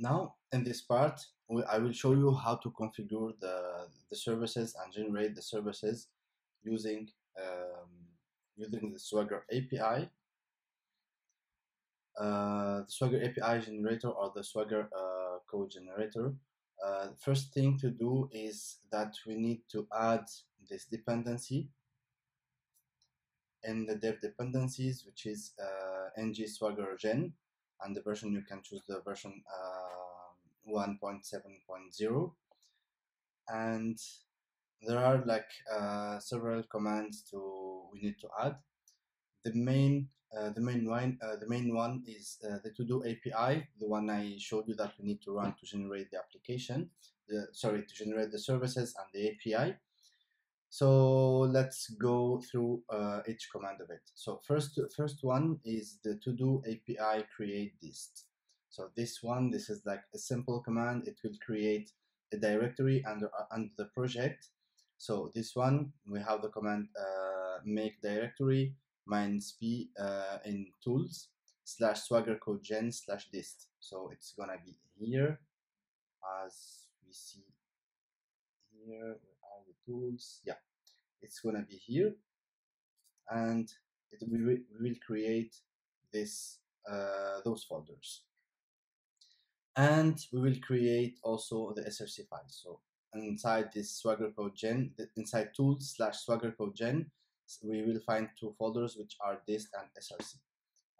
Now, in this part, I will show you how to configure the, the services and generate the services using, um, using the Swagger API. Uh, the Swagger API generator or the Swagger uh, code generator. Uh, first thing to do is that we need to add this dependency in the dev dependencies, which is uh, ng swagger gen and the version you can choose the version uh, 1.7.0 and there are like uh, several commands to we need to add the main uh, the main one uh, the main one is uh, the to do API the one I showed you that we need to run to generate the application the, sorry to generate the services and the API so let's go through uh, each command of it. So first, first one is the to-do API create dist. So this one, this is like a simple command. It will create a directory under, uh, under the project. So this one, we have the command uh, make directory minus p uh, in tools slash swagger code gen slash dist. So it's gonna be here as we see here the tools yeah it's gonna be here and it will, will create this uh, those folders and we will create also the src file so inside this swagger code gen inside tools slash swagger code gen we will find two folders which are dist and src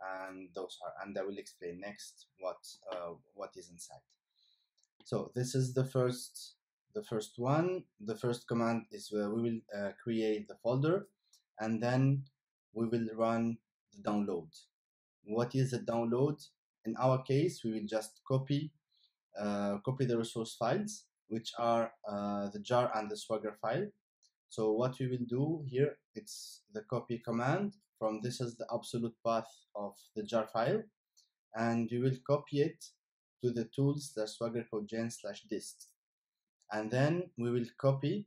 and those are and i will explain next what uh, what is inside. So this is the first the first one. The first command is where we will uh, create the folder and then we will run the download. What is the download in our case we will just copy uh, copy the resource files which are uh, the jar and the swagger file. So what we will do here it's the copy command from this is the absolute path of the jar file. And we will copy it to the tools slash swagger gen slash dist. And then we will copy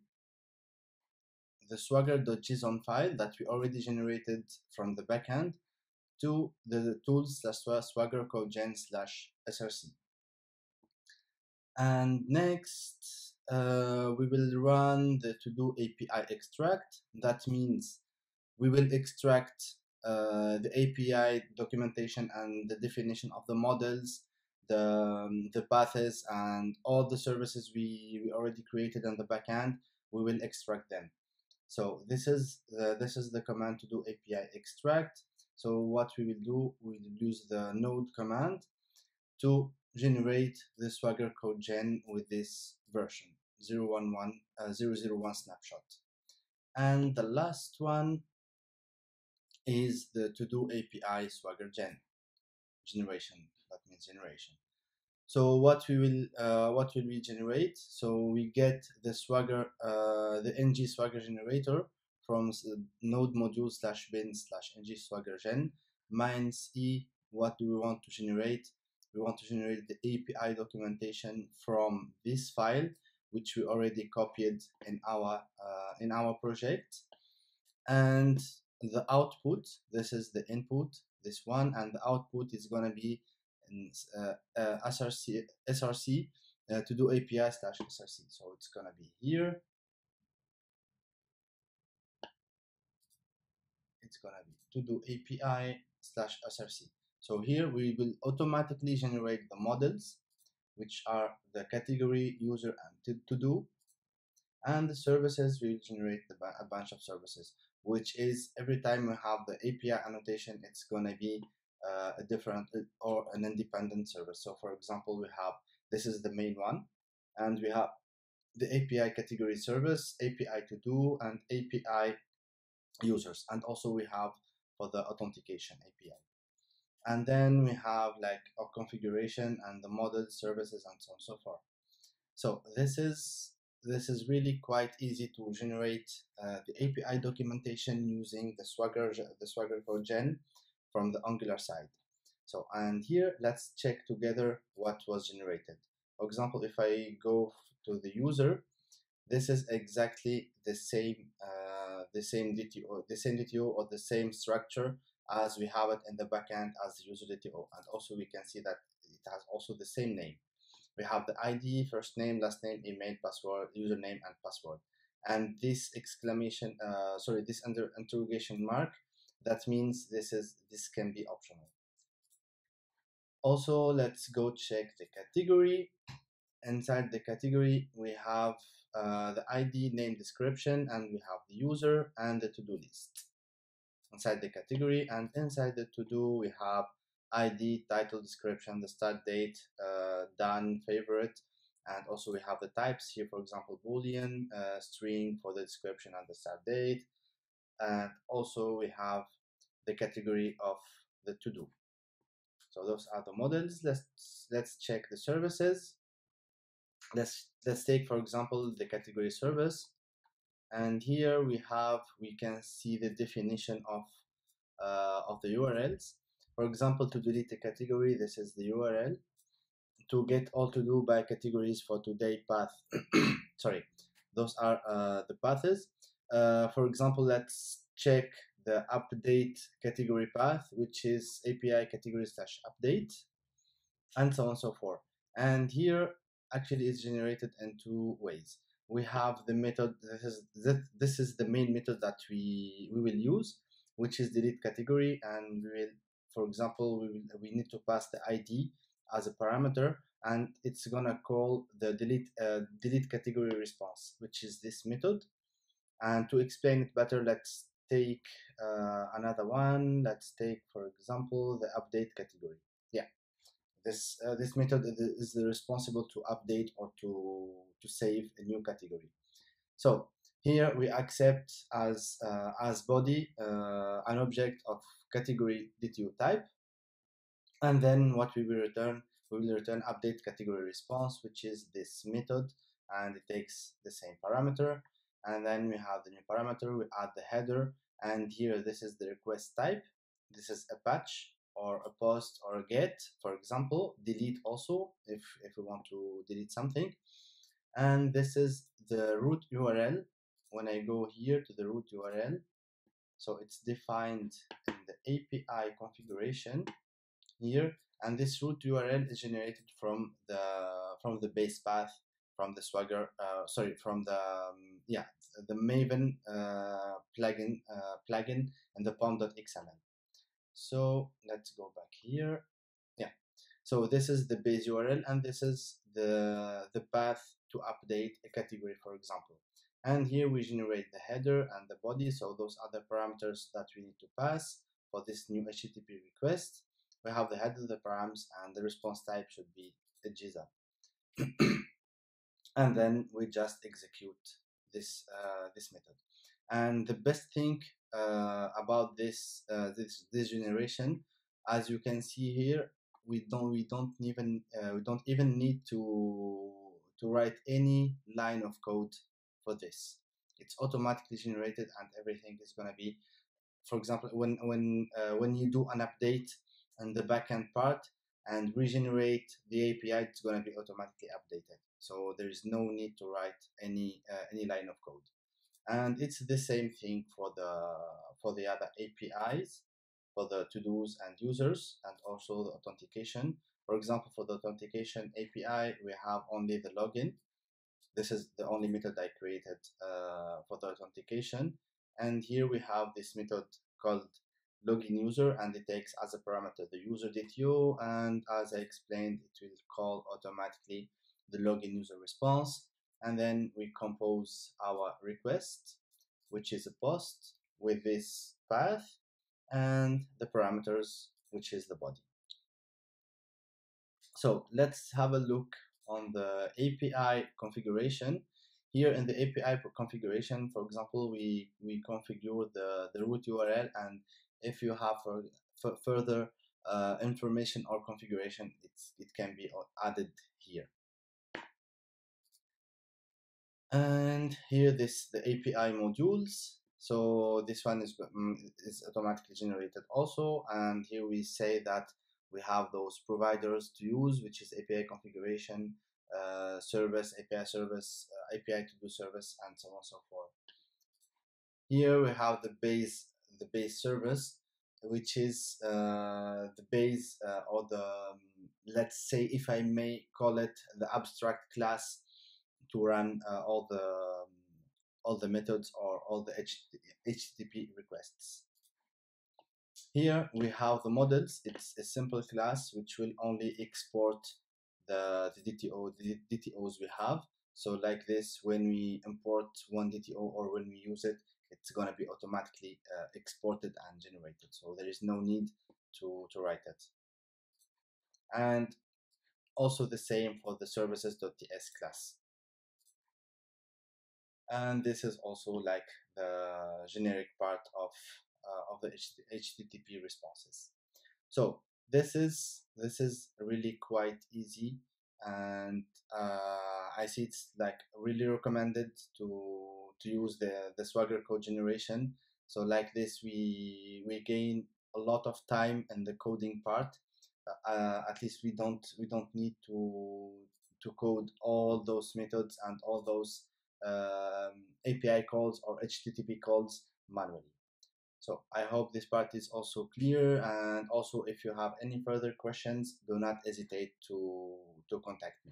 the swagger.json file that we already generated from the backend to the tools slash swagger code gen slash src and next uh, we will run the to do api extract. That means we will extract uh, the api documentation and the definition of the models the um, the paths and all the services we, we already created on the backend we will extract them. So this is the, this is the command to do API extract so what we will do we will use the node command to generate the swagger code gen with this version 011 uh, 001 snapshot. And the last one is the to do API swagger gen generation that means generation. So what we will uh, what will we generate? So we get the swagger uh, the ng swagger generator from node module slash bin slash ng swagger gen minus e what do we want to generate we want to generate the api documentation from this file which we already copied in our uh, in our project and the output this is the input this one and the output is going to be in uh, uh, SRC, SRC uh, to do API slash SRC. So it's going to be here. It's to be to do API slash SRC. So here we will automatically generate the models, which are the category, user, and to, do. And the services will generate a bunch of services, which is every time we have the API annotation, it's going to be uh, a different uh, or an independent service. So for example, we have, this is the main one, and we have the API category service, API to do, and API users. And also we have for the authentication API. And then we have like a configuration and the model services and so on and so forth. So this is this is really quite easy to generate uh, the API documentation using the Swagger the Swagger code gen from the Angular side. So, and here, let's check together what was generated. For example, if I go to the user, this is exactly the same, uh, the same DTO, the same DTO or the same structure as we have it in the backend as the user DTO. And also we can see that it has also the same name. we have the ID, first name, last name, email, password, username, and password. And this exclamation, uh, sorry, this under interrogation mark, that means this is this can be optional. Also, let's go check the category. Inside the category, we have uh, the ID, name, description, and we have the user and the to-do list. Inside the category and inside the to-do, we have ID, title, description, the start date, uh, done, favorite, and also we have the types here, for example, boolean, uh, string for the description and the start date, and also we have the category of the to-do. So those are the models. Let's let's check the services. Let's let's take for example the category service, and here we have we can see the definition of uh, of the URLs. For example, to delete a category, this is the URL. To get all to do by categories for today path, sorry, those are uh, the paths. Uh, for example, let's check the update category path, which is API category slash update, and so on and so forth. And here actually is generated in two ways. We have the method, this is, this is the main method that we, we will use, which is delete category. And we will, for example, we, will, we need to pass the ID as a parameter and it's gonna call the delete, uh, delete category response, which is this method. And to explain it better, let's take uh, another one. Let's take, for example, the update category. This uh, this method is responsible to update or to to save a new category. So here we accept as uh, as body uh, an object of category DTO type, and then what we will return we will return update category response, which is this method, and it takes the same parameter. And then we have the new parameter we add the header and here this is the request type. This is a patch or a post or a get for example delete also if if we want to delete something. And this is the root url when i go here to the root url so it's defined in the api configuration here and this root url is generated from the from the base path from the swagger uh, sorry from the um, yeah the maven uh, plugin uh, plugin and the pom.xml so let's go back here. Yeah. So this is the base url and this is the the path to update a category for example. And here we generate the header and the body. So those are the parameters that we need to pass for this new http request. We have the header the params and the response type should be a. Gzap and then we just execute this uh, this method. And the best thing uh, about this uh, this this generation as you can see here we don't we don't even we don't even need to to write any line of code for this it's automatically generated and everything is going to be for example when when uh, when you do an update in the backend part and regenerate the API, it's going to be automatically updated. So there is no need to write any uh, any line of code. And it's the same thing for the for the other APIs, for the to-dos and users, and also the authentication. For example, for the authentication API, we have only the login. This is the only method I created uh, for the authentication. And here we have this method called login user and it takes as a parameter the user DTO and as I explained it will call automatically the login user response and then we compose our request which is a post with this path and the parameters which is the body. So let's have a look on the API configuration. Here in the API configuration, for example, we, we configure the, the root URL and if you have further uh, information or configuration, it can be added here. And here this the API modules. So this one is, um, is automatically generated also. And here we say that we have those providers to use, which is API configuration, uh, service, API service, uh, API to do service, and so on and so forth. Here we have the base the base service, which is uh, the base uh, or the um, let's say if I may call it the abstract class to run uh, all the um, all the methods or all the HTTP requests. Here we have the models. It's a simple class which will only export the, the DTO, the DTOs we have. So like this, when we import one DTO or when we use it, it's going to be automatically uh, exported and generated. So there is no need to, to write it. And also the same for the services.ts class. And this is also like the generic part of, uh, of the HTTP responses. So this is this is really quite easy and uh, I see it's like really recommended to to use the the Swagger code generation. So like this, we we gain a lot of time in the coding part. Uh, at least we don't we don't need to to code all those methods and all those um, API calls or HTTP calls manually. So I hope this part is also clear and also if you have any further questions, do not hesitate to, to contact me.